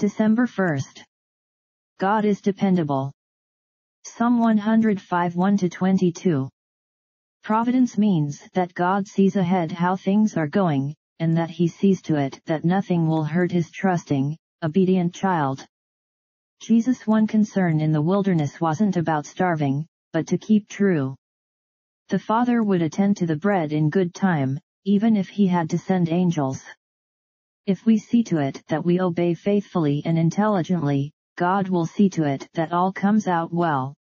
December 1st. God is dependable. Psalm 105 1-22. Providence means that God sees ahead how things are going, and that he sees to it that nothing will hurt his trusting, obedient child. Jesus' one concern in the wilderness wasn't about starving, but to keep true. The Father would attend to the bread in good time, even if he had to send angels. If we see to it that we obey faithfully and intelligently, God will see to it that all comes out well.